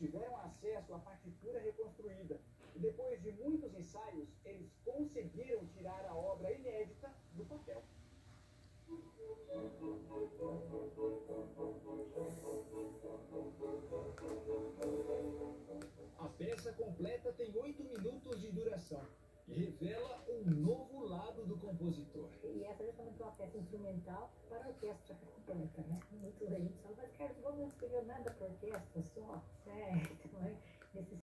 tiveram acesso à partitura reconstruída. E depois de muitos ensaios, eles conseguiram tirar a obra inédita do papel. A peça completa tem oito minutos de duração e revela um novo lado do compositor. E essa é justamente uma peça instrumental para orquestra completa, né? Muito a gente mas Carlos, vamos não escreveu nada para orquestra